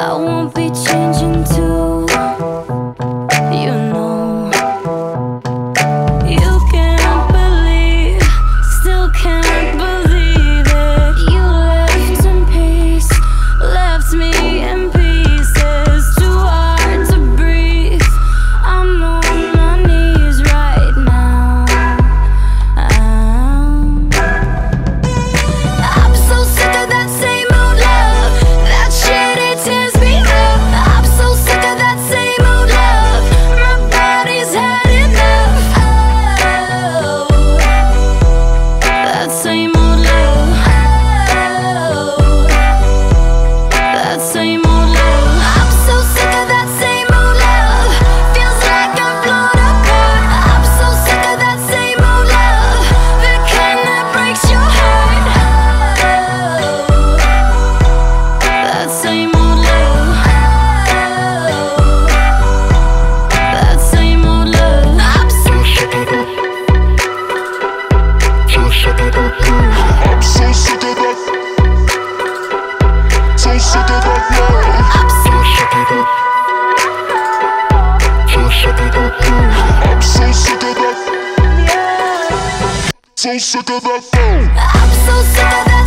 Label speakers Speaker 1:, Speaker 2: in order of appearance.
Speaker 1: I won't be changing too I'm so sick of that. So sick of that phone. I'm so sick of that.